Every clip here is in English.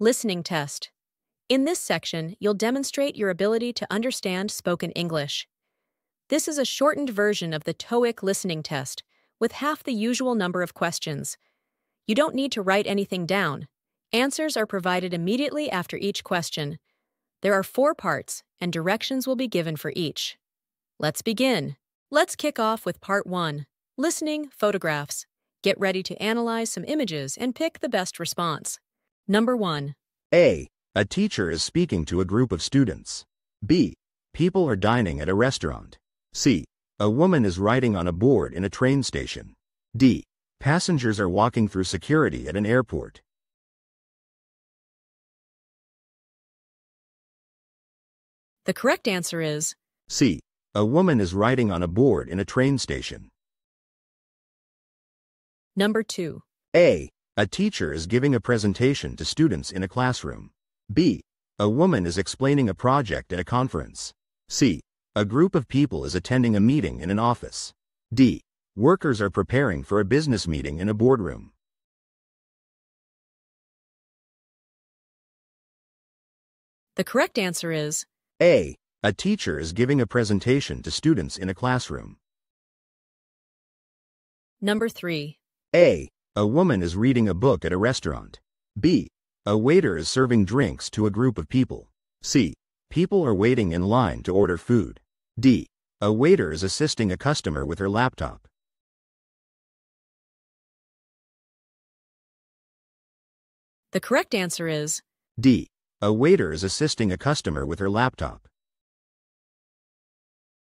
Listening test. In this section, you'll demonstrate your ability to understand spoken English. This is a shortened version of the TOEIC listening test, with half the usual number of questions. You don't need to write anything down. Answers are provided immediately after each question. There are four parts, and directions will be given for each. Let's begin. Let's kick off with part one listening photographs. Get ready to analyze some images and pick the best response. Number 1. A. A teacher is speaking to a group of students. B. People are dining at a restaurant. C. A woman is writing on a board in a train station. D. Passengers are walking through security at an airport. The correct answer is C. A woman is riding on a board in a train station. number 2. A. A teacher is giving a presentation to students in a classroom. B. A woman is explaining a project at a conference. C. A group of people is attending a meeting in an office. D. Workers are preparing for a business meeting in a boardroom. The correct answer is A. A teacher is giving a presentation to students in a classroom. number 3. A. A woman is reading a book at a restaurant. B. A waiter is serving drinks to a group of people. C. People are waiting in line to order food. D. A waiter is assisting a customer with her laptop. The correct answer is D. A waiter is assisting a customer with her laptop.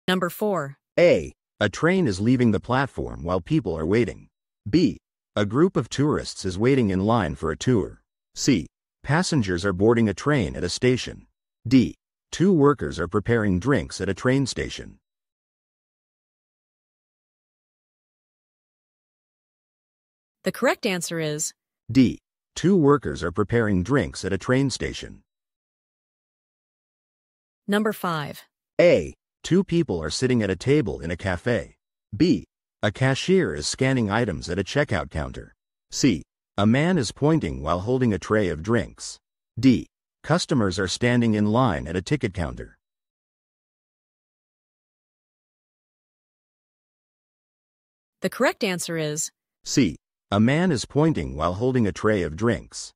number 4. A. A train is leaving the platform while people are waiting. B. A group of tourists is waiting in line for a tour. C. Passengers are boarding a train at a station. D. Two workers are preparing drinks at a train station. The correct answer is D. Two workers are preparing drinks at a train station. number 5. A. Two people are sitting at a table in a cafe. B. A cashier is scanning items at a checkout counter. C. A man is pointing while holding a tray of drinks. D. Customers are standing in line at a ticket counter. The correct answer is C. A man is pointing while holding a tray of drinks.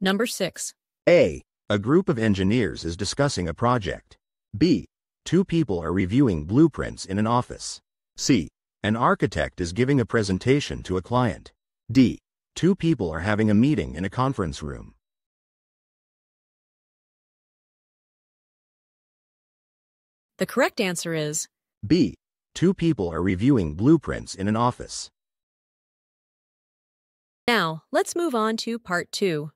number 6. A. A group of engineers is discussing a project. B. Two people are reviewing blueprints in an office. C. An architect is giving a presentation to a client. D. Two people are having a meeting in a conference room. The correct answer is B. Two people are reviewing blueprints in an office. Now, let's move on to part 2.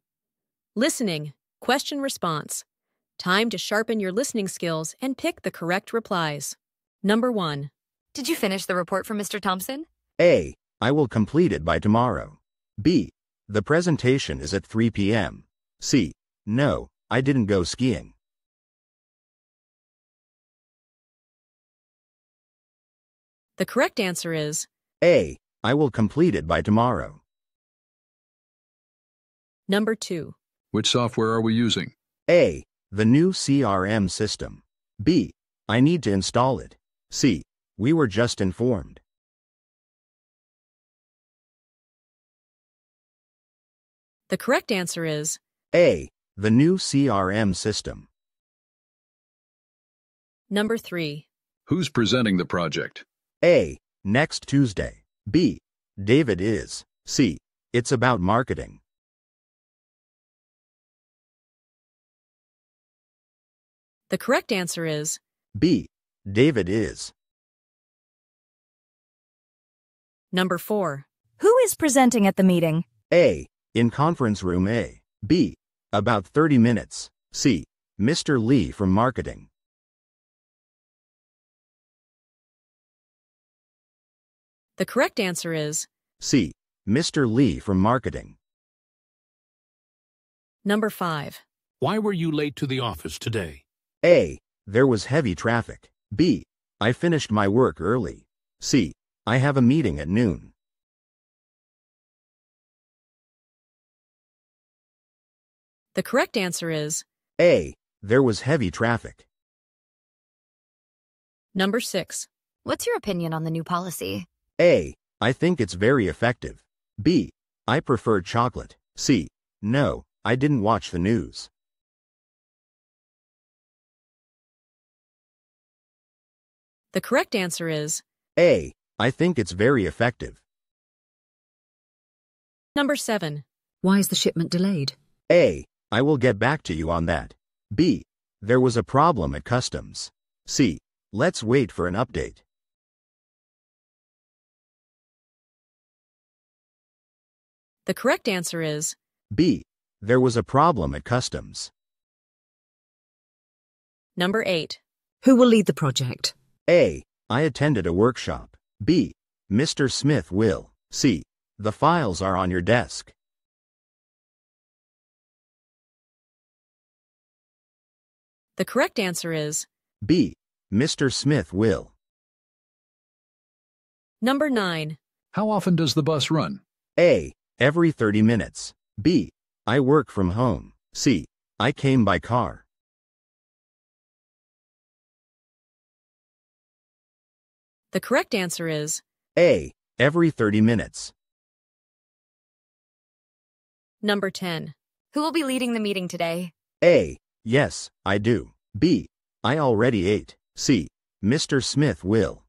Listening, question response. Time to sharpen your listening skills and pick the correct replies. Number 1. Did you finish the report from Mr. Thompson? A. I will complete it by tomorrow. B. The presentation is at 3 p.m. C. No, I didn't go skiing. The correct answer is A. I will complete it by tomorrow. number 2. Which software are we using? A. The new CRM system. B. I need to install it. C. We were just informed. The correct answer is A. The new CRM system. number 3. Who's presenting the project? A. Next Tuesday. B. David is. C. It's about marketing. The correct answer is B. David is. number 4. Who is presenting at the meeting? A. In conference room A. B. About 30 minutes. C. Mr. Lee from marketing. The correct answer is C. Mr. Lee from marketing. number 5. Why were you late to the office today? A. There was heavy traffic. B. I finished my work early. C. I have a meeting at noon. The correct answer is A. There was heavy traffic. number 6. What's your opinion on the new policy? A. I think it's very effective. B. I prefer chocolate. C. No, I didn't watch the news. The correct answer is A. I think it's very effective. number 7. Why is the shipment delayed? A. I will get back to you on that. B. There was a problem at customs. C. Let's wait for an update. The correct answer is B. There was a problem at customs. number 8. Who will lead the project? A. I attended a workshop. B. Mr. Smith will. C. The files are on your desk. The correct answer is B. Mr. Smith will. number 9. How often does the bus run? A. Every 30 minutes. B. I work from home. C. I came by car. The correct answer is A. Every 30 minutes. number 10. Who will be leading the meeting today? A. Yes, I do. B. I already ate. C. Mr. Smith will.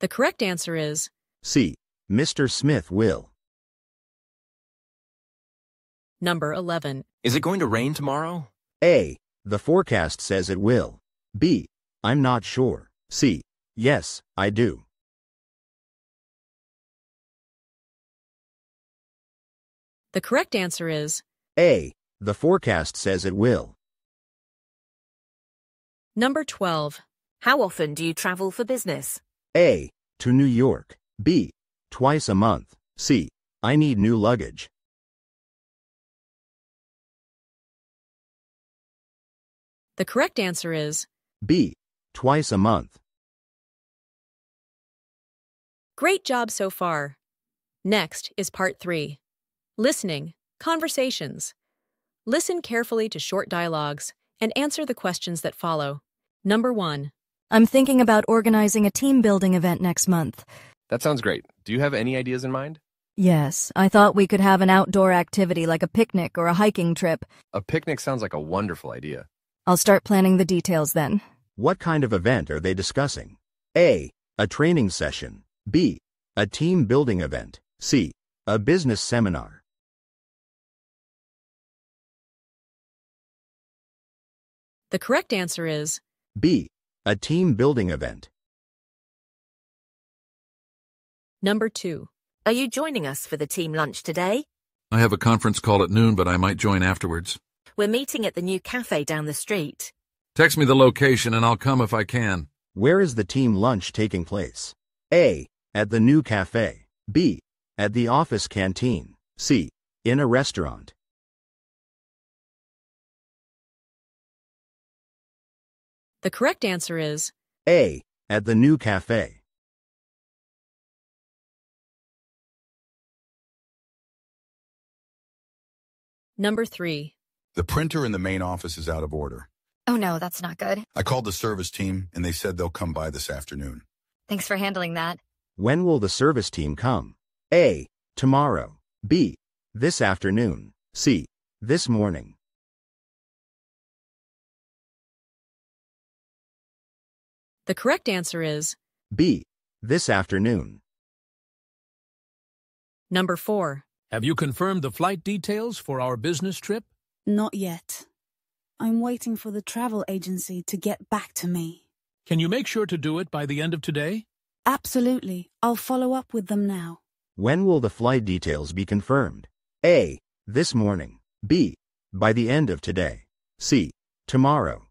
The correct answer is C. Mr. Smith will. number 11. Is it going to rain tomorrow? A. The forecast says it will. B. I'm not sure. C. Yes, I do. The correct answer is A. The forecast says it will. number 12. How often do you travel for business? A. To New York. B. Twice a month. C. I need new luggage. The correct answer is B. Twice a month. Great job so far. Next is part 3. Listening, conversations. Listen carefully to short dialogues and answer the questions that follow. Number 1. I'm thinking about organizing a team building event next month. That sounds great. Do you have any ideas in mind? Yes, I thought we could have an outdoor activity like a picnic or a hiking trip. A picnic sounds like a wonderful idea. I'll start planning the details then. What kind of event are they discussing? A. A training session. B. A team building event. C. A business seminar. The correct answer is B. A team building event. number 2. Are you joining us for the team lunch today? I have a conference call at noon, but I might join afterwards. We're meeting at the new cafe down the street. Text me the location and I'll come if I can. Where is the team lunch taking place? A. At the new cafe. B. At the office canteen. C. In a restaurant. The correct answer is A. At the new cafe. number 3. The printer in the main office is out of order. Oh no, that's not good. I called the service team and they said they'll come by this afternoon. Thanks for handling that. When will the service team come? A. Tomorrow. B. This afternoon. C. This morning. The correct answer is B. This afternoon. number 4. Have you confirmed the flight details for our business trip? Not yet. I'm waiting for the travel agency to get back to me. Can you make sure to do it by the end of today? Absolutely. I'll follow up with them now. When will the flight details be confirmed? A. This morning. B. By the end of today. C. Tomorrow.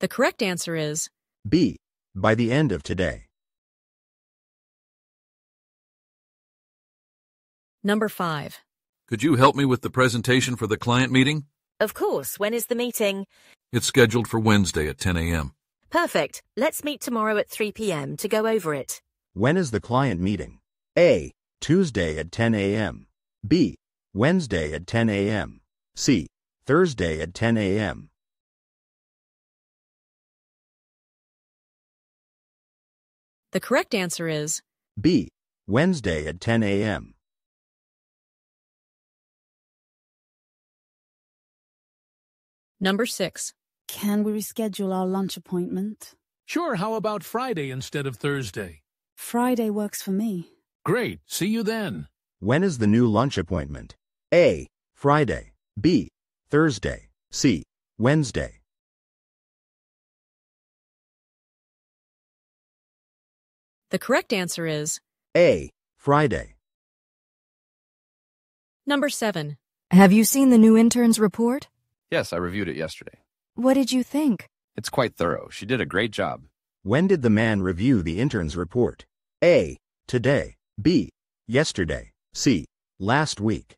The correct answer is B. By the end of today. Number 5. Could you help me with the presentation for the client meeting? Of course, when is the meeting? It's scheduled for Wednesday at 10 a.m. Perfect. Let's meet tomorrow at 3 p.m. to go over it. When is the client meeting? A. Tuesday at 10 a.m. B. Wednesday at 10 a.m. C. Thursday at 10 a.m. The correct answer is B. Wednesday at 10 a.m. number 6. Can we reschedule our lunch appointment? Sure, how about Friday instead of Thursday? Friday works for me. Great, see you then. When is the new lunch appointment? A. Friday. B. Thursday. C. Wednesday. The correct answer is A. Friday. number 7. Have you seen the new intern's report? Yes, I reviewed it yesterday. What did you think? It's quite thorough. She did a great job. When did the man review the intern's report? A. Today. B. Yesterday. C. Last week.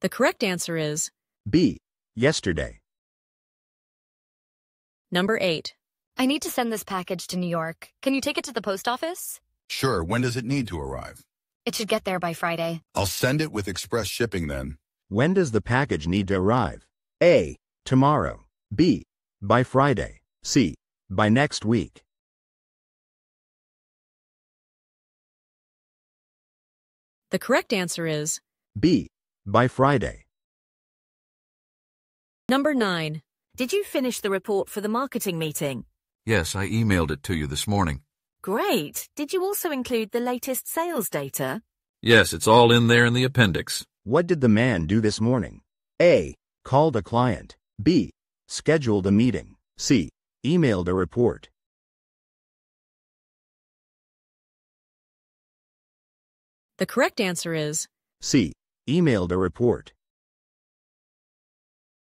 The correct answer is B. Yesterday. number 8. I need to send this package to New York. Can you take it to the post office? Sure, when does it need to arrive? It should get there by Friday. I'll send it with express shipping then. When does the package need to arrive? A. Tomorrow. B. By Friday. C. By next week. The correct answer is B. By Friday. number 9. Did you finish the report for the marketing meeting? Yes, I emailed it to you this morning. Great. Did you also include the latest sales data? Yes, it's all in there in the appendix. What did the man do this morning? A. Called a client. B. Scheduled a meeting. C. Emailed a report. The correct answer is C. Emailed a report.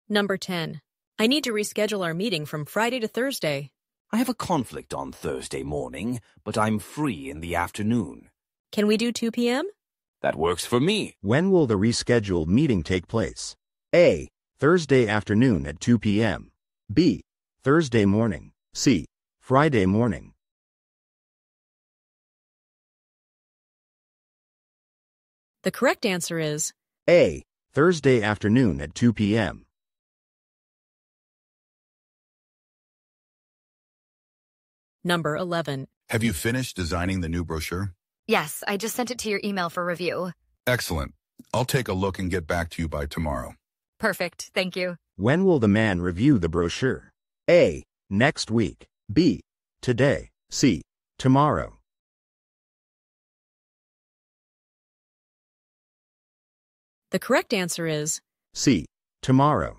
number 10. I need to reschedule our meeting from Friday to Thursday. I have a conflict on Thursday morning, but I'm free in the afternoon. Can we do 2 p.m.? That works for me. When will the rescheduled meeting take place? A. Thursday afternoon at 2 p.m. B. Thursday morning. C. Friday morning. The correct answer is A. Thursday afternoon at 2 p.m. number 11. Have you finished designing the new brochure? Yes, I just sent it to your email for review. Excellent. I'll take a look and get back to you by tomorrow. Perfect, thank you. When will the man review the brochure? A. Next week. B. Today. C. Tomorrow. The correct answer is C. Tomorrow.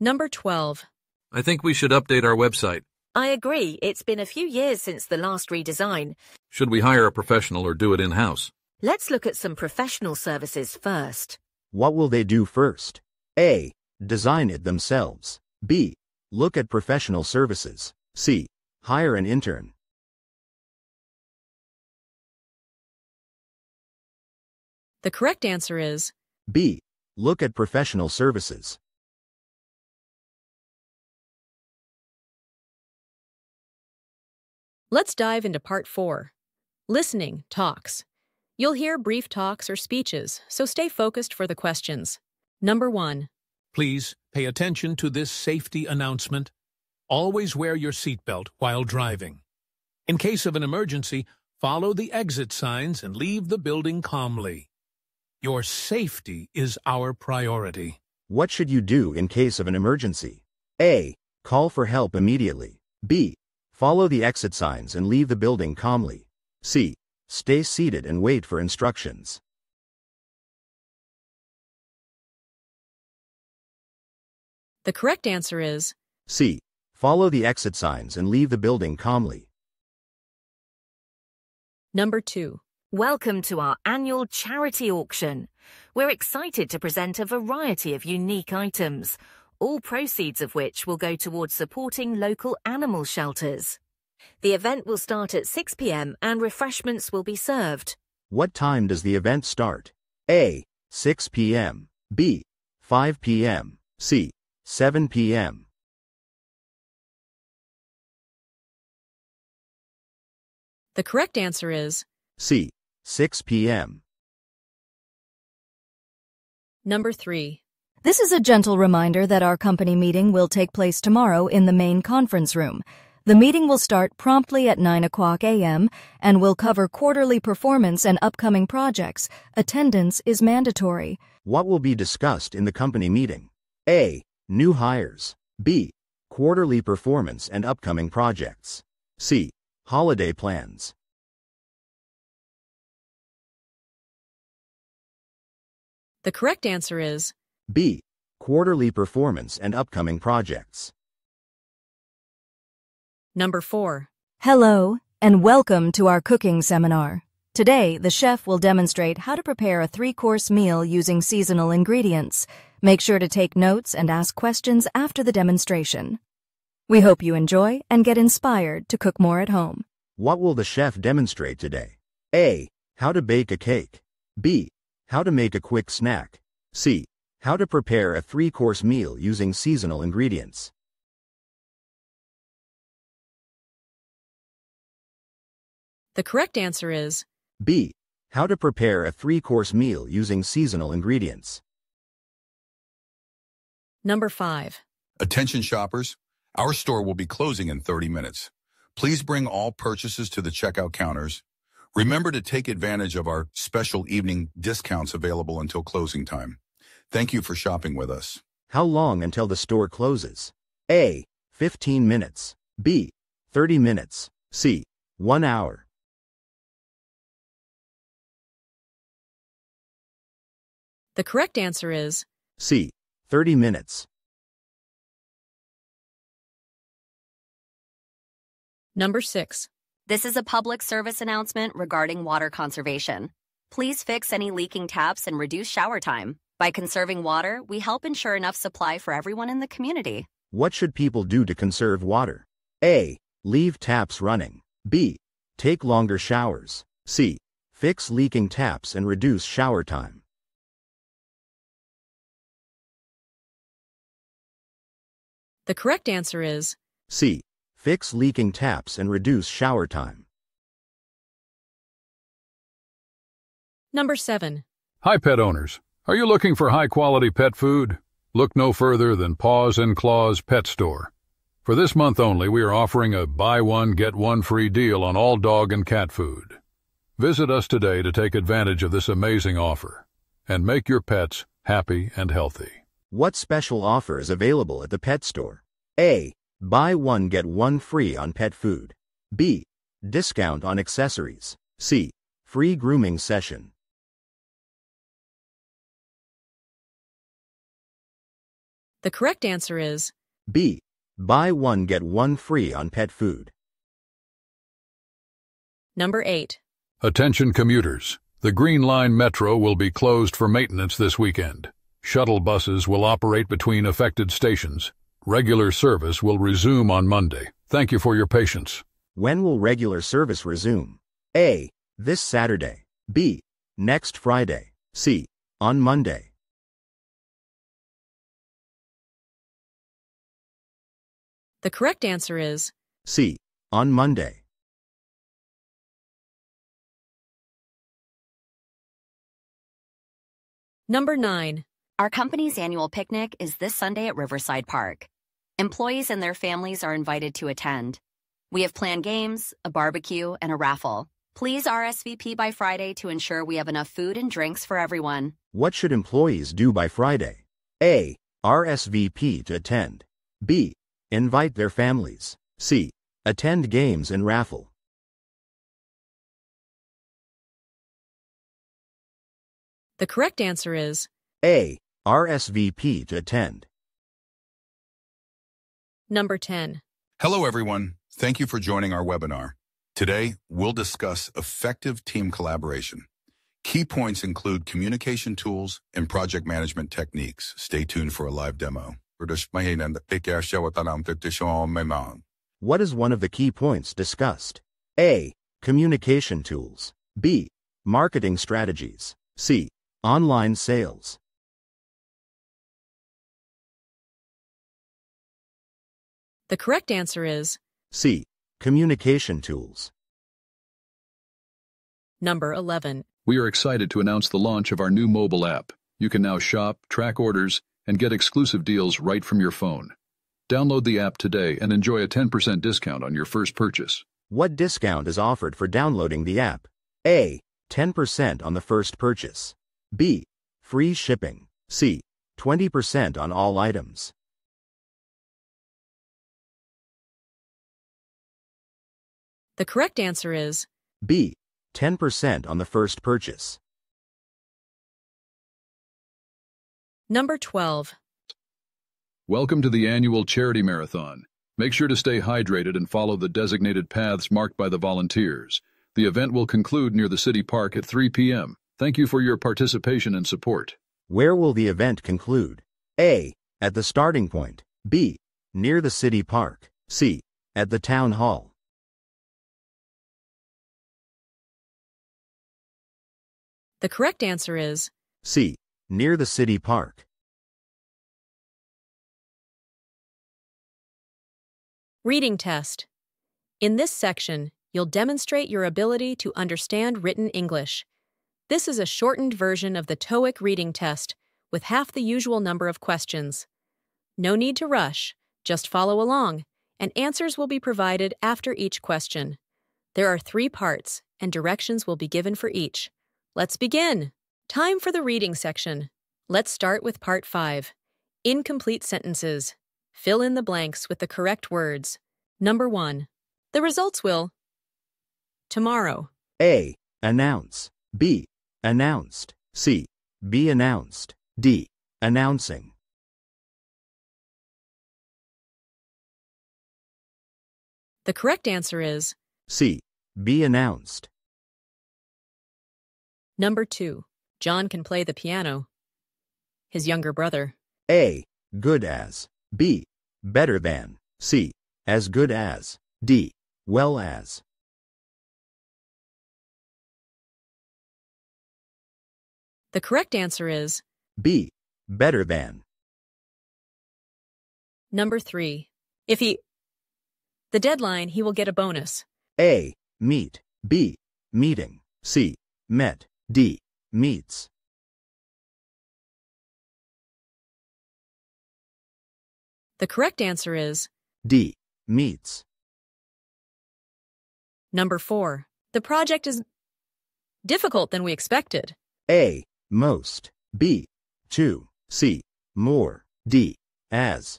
number 12. I think we should update our website. I agree. It's been a few years since the last redesign. Should we hire a professional or do it in-house? Let's look at some professional services first. What will they do first? A. Design it themselves. B. Look at professional services. C. Hire an intern. The correct answer is B. Look at professional services. Let's dive into part 4. Listening talks. You'll hear brief talks or speeches, so stay focused for the questions. Number 1. Please pay attention to this safety announcement. Always wear your seatbelt while driving. In case of an emergency, follow the exit signs and leave the building calmly. Your safety is our priority. What should you do in case of an emergency? A. Call for help immediately. B. Follow the exit signs and leave the building calmly. C. Stay seated and wait for instructions. The correct answer is C. Follow the exit signs and leave the building calmly. number 2. Welcome to our annual charity auction. We're excited to present a variety of unique items, all proceeds of which will go towards supporting local animal shelters. The event will start at 6 p.m. and refreshments will be served. What time does the event start? A. 6 p.m. B. 5 p.m., C. 7 p.m. The correct answer is C. 6 p.m. number 3. This is a gentle reminder that our company meeting will take place tomorrow in the main conference room. The meeting will start promptly at 9 o'clock a.m. and will cover quarterly performance and upcoming projects. Attendance is mandatory. What will be discussed in the company meeting? A. New hires. B. Quarterly performance and upcoming projects. C. Holiday plans. The correct answer is B. Quarterly performance and upcoming projects. number 4. Hello, and welcome to our cooking seminar. Today, the chef will demonstrate how to prepare a three course meal using seasonal ingredients. Make sure to take notes and ask questions after the demonstration. We hope you enjoy and get inspired to cook more at home. What will the chef demonstrate today? A. How to bake a cake. B. How to make a quick snack. C. How to prepare a three course meal using seasonal ingredients. The correct answer is B. How to prepare a three course meal using seasonal ingredients. number 5. Attention shoppers, our store will be closing in 30 minutes. Please bring all purchases to the checkout counters. Remember to take advantage of our special evening discounts available until closing time. Thank you for shopping with us. How long until the store closes? A. 15 minutes. B. 30 minutes. C. 1 hour. The correct answer is C. 30 minutes. number 6. This is a public service announcement regarding water conservation. Please fix any leaking taps and reduce shower time. By conserving water, we help ensure enough supply for everyone in the community. What should people do to conserve water? A. Leave taps running. B. Take longer showers. C. Fix leaking taps and reduce shower time. The correct answer is C. Fix leaking taps and reduce shower time. number 7. Hi, pet owners. Are you looking for high quality pet food? Look no further than Paws and Claws Pet Store. For this month only, we are offering a buy one, get one free deal on all dog and cat food. Visit us today to take advantage of this amazing offer and make your pets happy and healthy. What special offer is available at the pet store? A. Buy one get one free on pet food. B. Discount on accessories. C. Free grooming session. The correct answer is B. Buy one get one free on pet food. number 8. Attention commuters. The Green Line Metro will be closed for maintenance this weekend. Shuttle buses will operate between affected stations. Regular service will resume on Monday. Thank you for your patience. When will regular service resume? A. This Saturday. B. Next Friday. C. On Monday. The correct answer is C. On Monday. number 9. Our company's annual picnic is this Sunday at Riverside Park. Employees and their families are invited to attend. We have planned games, a barbecue, and a raffle. Please RSVP by Friday to ensure we have enough food and drinks for everyone. What should employees do by Friday? A. RSVP to attend. B. Invite their families. C. Attend games and raffle. The correct answer is A. RSVP to attend. number 10. Hello, everyone. Thank you for joining our webinar. Today, we'll discuss effective team collaboration. Key points include communication tools and project management techniques. Stay tuned for a live demo. What is one of the key points discussed? A. Communication tools. B. Marketing strategies. C. Online sales. The correct answer is C. Communication tools. Number 11. We are excited to announce the launch of our new mobile app. You can now shop, track orders, and get exclusive deals right from your phone. Download the app today and enjoy a 10% discount on your first purchase. What discount is offered for downloading the app? A. 10% on the first purchase. B. Free shipping. C. 20% on all items. The correct answer is B. 10% on the first purchase. Number 12. Welcome to the annual charity marathon. Make sure to stay hydrated and follow the designated paths marked by the volunteers. The event will conclude near the city park at 3 p.m. Thank you for your participation and support. Where will the event conclude? A. At the starting point. B. Near the city park. C. At the town hall. The correct answer is C. Near the city park. Reading Test. In this section, you'll demonstrate your ability to understand written English. This is a shortened version of the TOEIC reading test with half the usual number of questions. No need to rush, just follow along, and answers will be provided after each question. There are three parts, and directions will be given for each. Let's begin. Time for the reading section. Let's start with part 5. Incomplete sentences. Fill in the blanks with the correct words. Number 1. The results will. Tomorrow. A. Announce. B. Announced. C. Be announced. D. Announcing. The correct answer is C. Be announced. number 2. John can play the piano. His younger brother. A. Good as. B. Better than. C. As good as. D. Well as. The correct answer is B. Better than. number 3. If he. The deadline, he will get a bonus. A. Meet. B. Meeting. C. Met. D. Meets. The correct answer is D. Meets. number 4. The project is difficult than we expected. A. Most. B. To. C. More. D. As.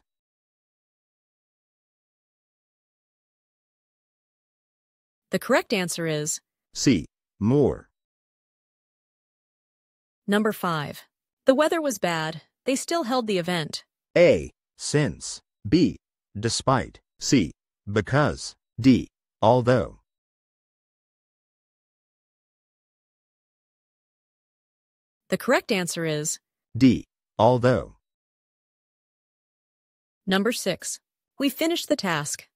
The correct answer is C. More. Number 5. The weather was bad. They still held the event. A. Since. B. Despite. C. Because. D. Although. The correct answer is D. Although. number 6. We finished the task.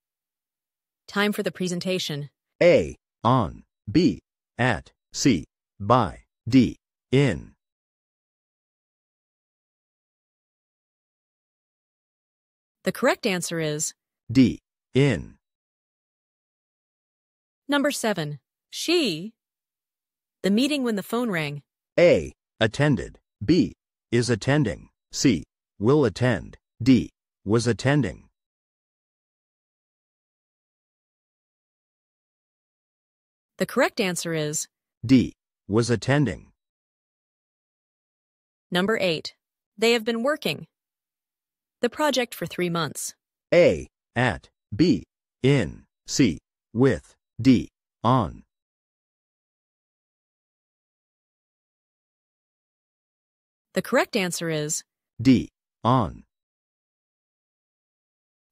Time for the presentation. A. On. B. At. C. By. D. In. The correct answer is D. In. number 7. She. The meeting when the phone rang. A. Attended. B. Is attending. C. Will attend. D. Was attending. The correct answer is D. Was attending. number 8. They have been working. The project for three months. A. At. B. In. C. With. D. On. The correct answer is D. On.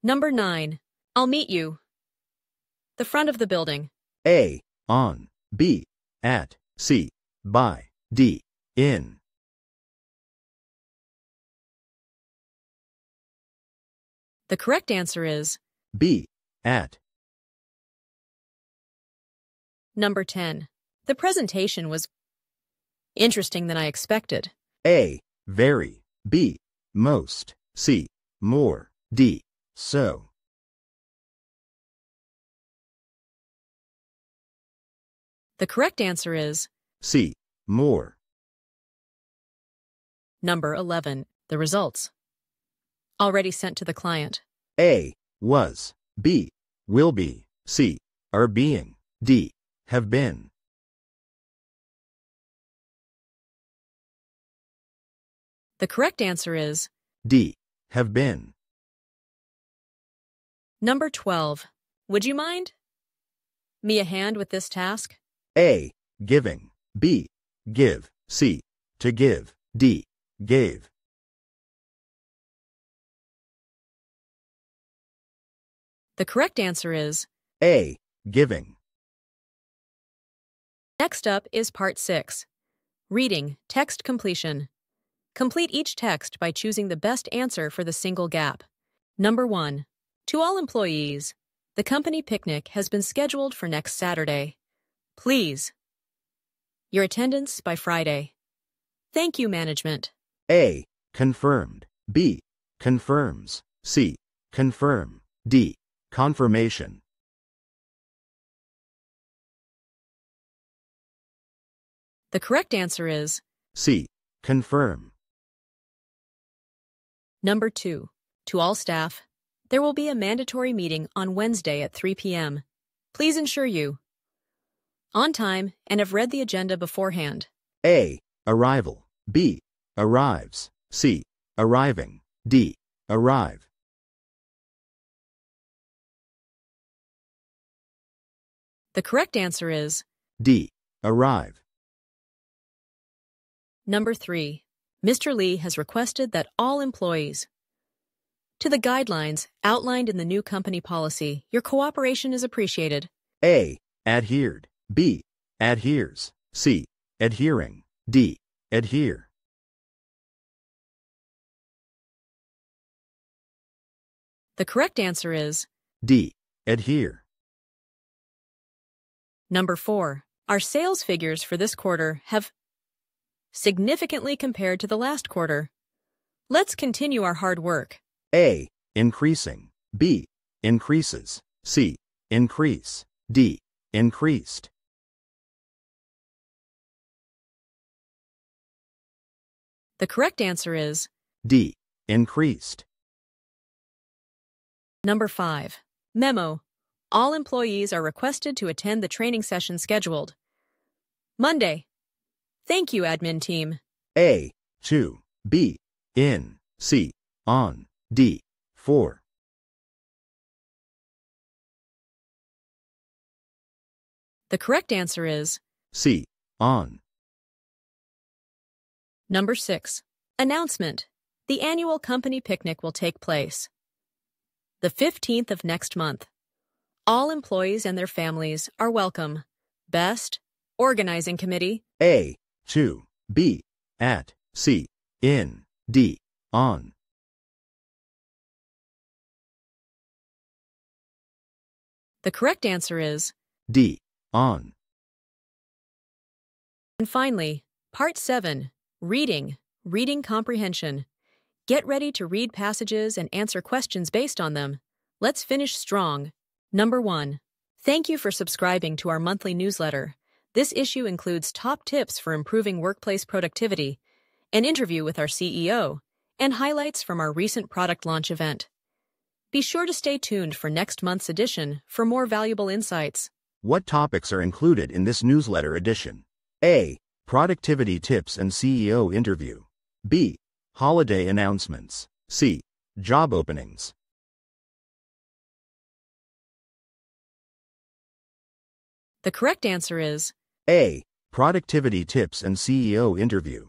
number 9. I'll meet you. The front of the building. A. On. B. At. C. By. D. In. The correct answer is B. At. Number 10. The presentation was interesting than I expected. A. Very. B. Most. C. More. D. So. The correct answer is C. More. Number 11. The results. Already sent to the client. A. Was. B. Will be. C. Are being. D. Have been. The correct answer is D. Have been. number 12. Would you mind? Me a hand with this task? A. Giving. B. Give. C. To give. D. Gave. The correct answer is A. Giving. Next up is part 6. Reading, text completion. Complete each text by choosing the best answer for the single gap. Number 1. To all employees, the company picnic has been scheduled for next Saturday. Please. Your attendance by Friday. Thank you, management. A. Confirmed. B. Confirms. C. Confirm. D. Confirmation. The correct answer is C. Confirm. number 2. To all staff, there will be a mandatory meeting on Wednesday at 3 p.m. Please ensure you on time and have read the agenda beforehand. A. Arrival. B. Arrives. C. Arriving. D. Arrive. The correct answer is D. Arrive. Number 3. Mr. Lee has requested that all employees to the guidelines outlined in the new company policy, your cooperation is appreciated. A. Adhered. B. Adheres. C. Adhering. D. Adhere. The correct answer is D. Adhere. Number 4. Our sales figures for this quarter have significantly compared to the last quarter. Let's continue our hard work. A. Increasing. B. Increases. C. Increase. D. Increased. The correct answer is D. Increased. number 5. Memo. All employees are requested to attend the training session scheduled Monday. Thank you, admin team. A. 2. B. In. C. On. D. 4. The correct answer is C. On. number 6. Announcement. The annual company picnic will take place the 15th of next month. All employees and their families are welcome. Best Organizing Committee. A. To. B. At. C. In. D. On. The correct answer is D. On. And finally, Part 7 Reading, Reading Comprehension. Get ready to read passages and answer questions based on them. Let's finish strong. Number 1. Thank you for subscribing to our monthly newsletter. This issue includes top tips for improving workplace productivity, an interview with our CEO, and highlights from our recent product launch event. Be sure to stay tuned for next month's edition for more valuable insights. What topics are included in this newsletter edition? A. Productivity tips and CEO interview. B. Holiday announcements. C. Job openings. The correct answer is A. Productivity tips and CEO interview.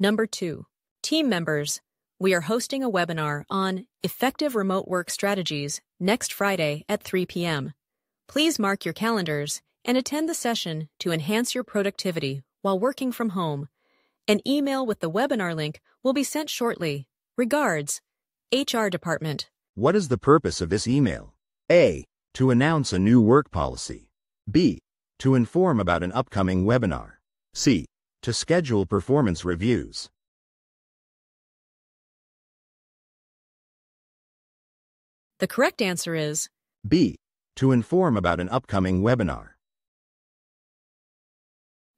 Number 2. Team members, we are hosting a webinar on effective remote work strategies next Friday at 3 p.m. Please mark your calendars and attend the session to enhance your productivity while working from home. An email with the webinar link will be sent shortly. Regards, HR Department. What is the purpose of this email? A. To announce a new work policy. B. To inform about an upcoming webinar. C. To schedule performance reviews. The correct answer is B. To inform about an upcoming webinar.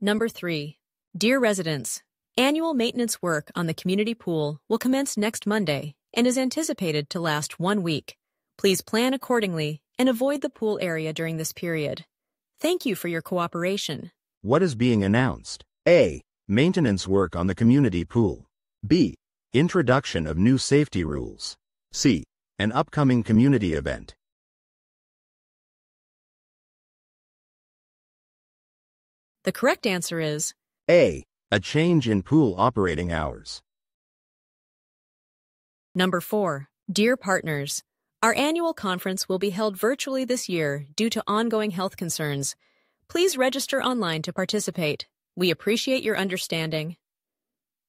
Number 3. Dear residents, annual maintenance work on the community pool will commence next Monday and is anticipated to last one week. Please plan accordingly and avoid the pool area during this period. Thank you for your cooperation. What is being announced? A. Maintenance work on the community pool. B. Introduction of new safety rules. C. An upcoming community event. The correct answer is A. A change in pool operating hours. Number 4. Dear partners, our annual conference will be held virtually this year due to ongoing health concerns. Please register online to participate. We appreciate your understanding.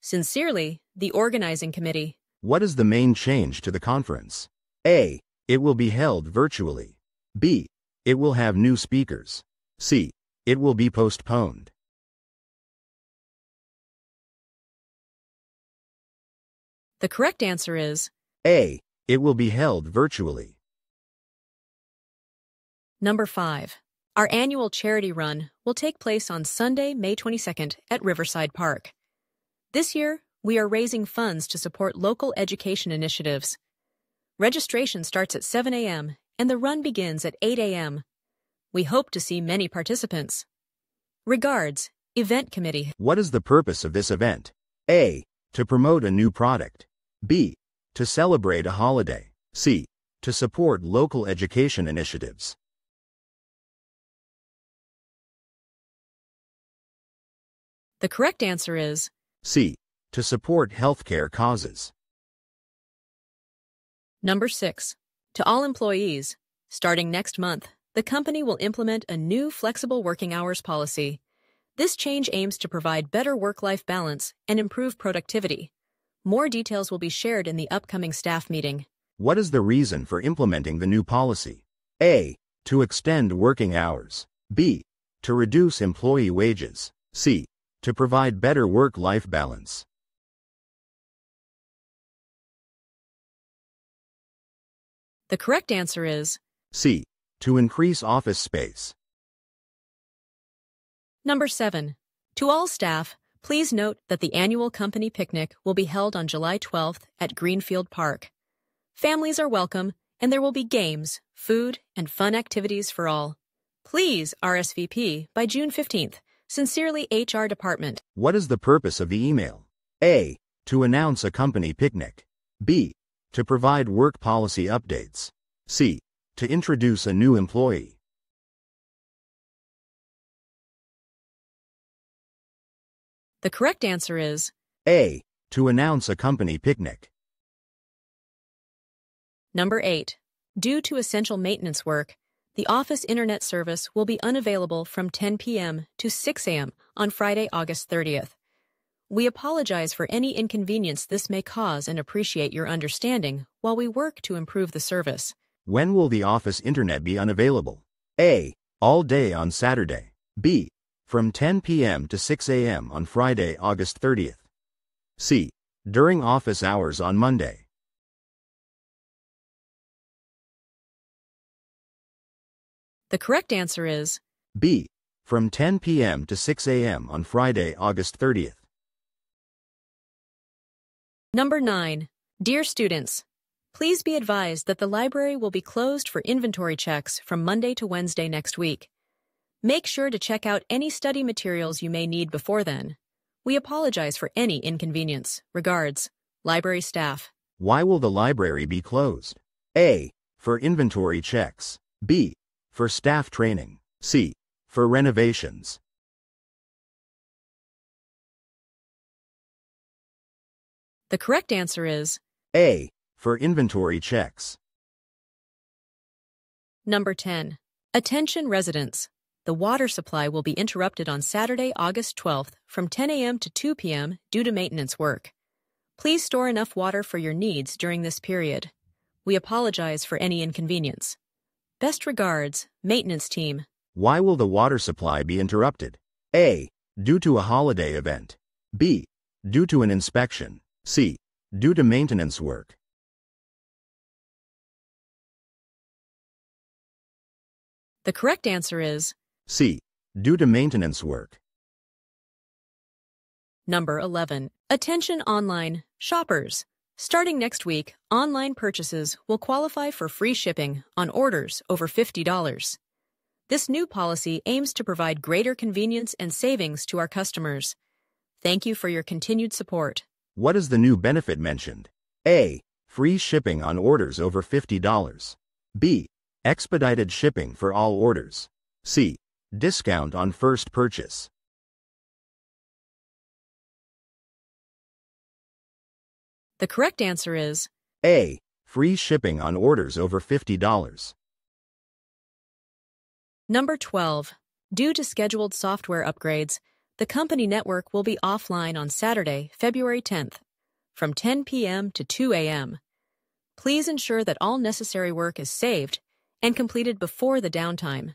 Sincerely, the Organizing Committee. What is the main change to the conference? A. It will be held virtually. B. It will have new speakers. C. It will be postponed. The correct answer is A. It will be held virtually. Number 5. Our annual charity run will take place on Sunday, May 22nd at Riverside Park. This year, we are raising funds to support local education initiatives. Registration starts at 7 a.m. and the run begins at 8 a.m. We hope to see many participants. Regards, Event Committee. What is the purpose of this event? A. To promote a new product. B. To celebrate a holiday. C. To support local education initiatives. The correct answer is C. To support healthcare causes. Number 6. To all employees, starting next month, the company will implement a new flexible working hours policy. This change aims to provide better work-life balance and improve productivity. More details will be shared in the upcoming staff meeting. What is the reason for implementing the new policy? A. To extend working hours. B. To reduce employee wages. C. To provide better work-life balance. The correct answer is C. To increase office space. Number 7. To all staff, please note that the annual company picnic will be held on July 12th at Greenfield Park. Families are welcome, and there will be games, food, and fun activities for all. Please RSVP by June 15th. Sincerely, HR Department. What is the purpose of the email? A. To announce a company picnic. B. To provide work policy updates. C. To introduce a new employee. The correct answer is A. To announce a company picnic. Number 8. Due to essential maintenance work, the office internet service will be unavailable from 10 p.m. to 6 a.m. on Friday, August 30th. We apologize for any inconvenience this may cause and appreciate your understanding while we work to improve the service. When will the office internet be unavailable? A. All day on Saturday. B. From 10 p.m. to 6 a.m. on Friday, August 30th. C. During office hours on Monday. The correct answer is B. From 10 p.m. to 6 a.m. on Friday, August 30th. Number 9. Dear students, please be advised that the library will be closed for inventory checks from Monday to Wednesday next week. Make sure to check out any study materials you may need before then. We apologize for any inconvenience. Regards, library staff. Why will the library be closed? A. For inventory checks. B. For staff training. C. For renovations. The correct answer is A. For inventory checks. Number 10. Attention residents. The water supply will be interrupted on Saturday, August 12th from 10 a.m. to 2 p.m. due to maintenance work. Please store enough water for your needs during this period. We apologize for any inconvenience. Best regards, maintenance team. Why will the water supply be interrupted? A. Due to a holiday event. B. Due to an inspection. C. Due to maintenance work. The correct answer is C. Due to maintenance work. number 11. Attention online shoppers. Starting next week, online purchases will qualify for free shipping on orders over $50. This new policy aims to provide greater convenience and savings to our customers. Thank you for your continued support. What is the new benefit mentioned? A. Free shipping on orders over $50. B. Expedited shipping for all orders. C. Discount on first purchase. The correct answer is A. Free shipping on orders over $50. number 12. Due to scheduled software upgrades, the company network will be offline on Saturday, February 10th, from 10 p.m. to 2 a.m. Please ensure that all necessary work is saved and completed before the downtime.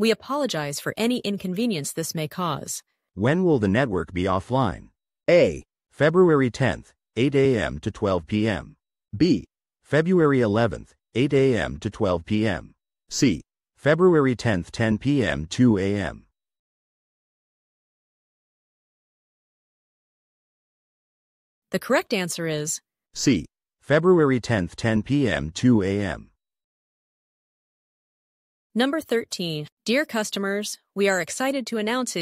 We apologize for any inconvenience this may cause. When will the network be offline? A. February 10th, 8 a.m. to 12 p.m. B. February 11th, 8 a.m. to 12 p.m. C. February 10th, 10 p.m. 2 a.m. The correct answer is C. February 10th, 10 p.m. 2 a.m. Number 13. Dear customers, we are excited to announce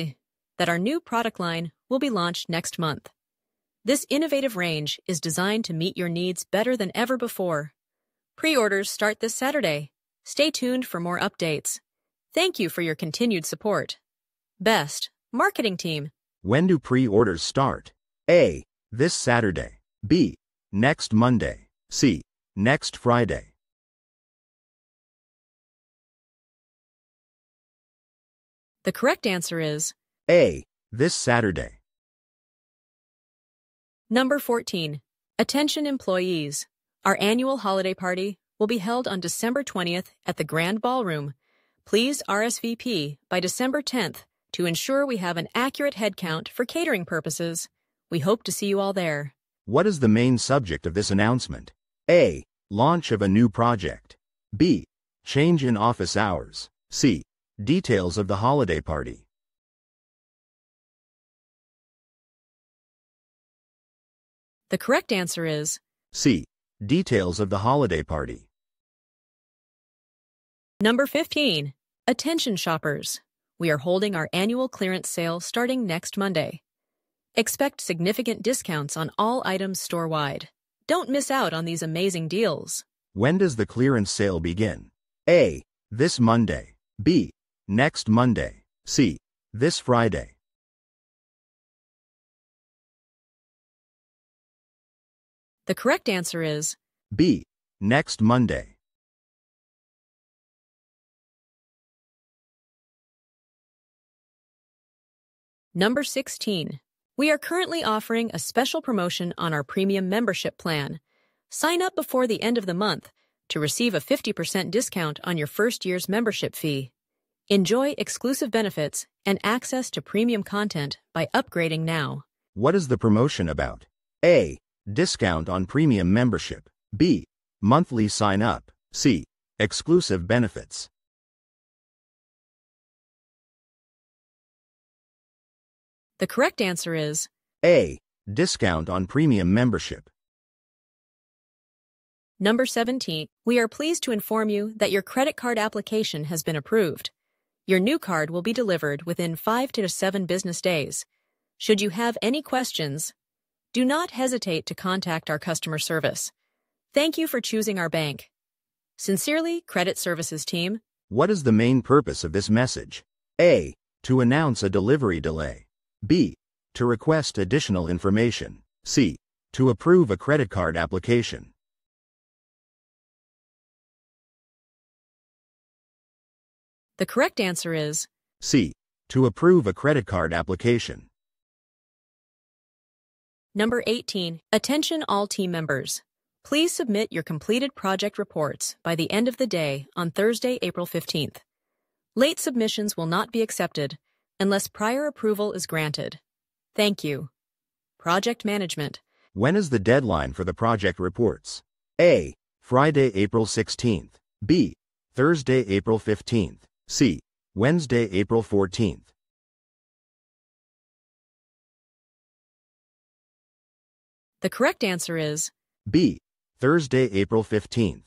that our new product line will be launched next month. This innovative range is designed to meet your needs better than ever before. Pre-orders start this Saturday. Stay tuned for more updates. Thank you for your continued support. Best, marketing team. When do pre-orders start? A. This Saturday. B. Next Monday. C. Next Friday. The correct answer is A. This Saturday. number 14. Attention employees. Our annual holiday party will be held on December 20th at the Grand Ballroom. Please RSVP by December 10th to ensure we have an accurate headcount for catering purposes. We hope to see you all there. What is the main subject of this announcement? A. Launch of a new project. B. Change in office hours. C. Details of the holiday party. The correct answer is C. Details of the holiday party. number 15. Attention shoppers. We are holding our annual clearance sale starting next Monday. Expect significant discounts on all items store-wide. Don't miss out on these amazing deals. When does the clearance sale begin? A. This Monday. B. Next Monday. C. This Friday. The correct answer is B. Next Monday. Number 16. We are currently offering a special promotion on our premium membership plan. Sign up before the end of the month to receive a 50% discount on your first year's membership fee. Enjoy exclusive benefits and access to premium content by upgrading now. What is the promotion about? A. Discount on premium membership. B. Monthly sign up. C. Exclusive benefits. The correct answer is A. Discount on premium membership. number 17. We are pleased to inform you that your credit card application has been approved. Your new card will be delivered within 5 to 7 business days. Should you have any questions, do not hesitate to contact our customer service. Thank you for choosing our bank. Sincerely, Credit Services Team. What is the main purpose of this message? A. To announce a delivery delay. B. To request additional information. C. To approve a credit card application. The correct answer is C. To approve a credit card application. Number 18. Attention all team members. Please submit your completed project reports by the end of the day on Thursday, April 15th. Late submissions will not be accepted unless prior approval is granted. Thank you. Project Management. When is the deadline for the project reports? A. Friday, April 16th. B. Thursday, April 15th. C. Wednesday, April 14th. The correct answer is B. Thursday, April 15th.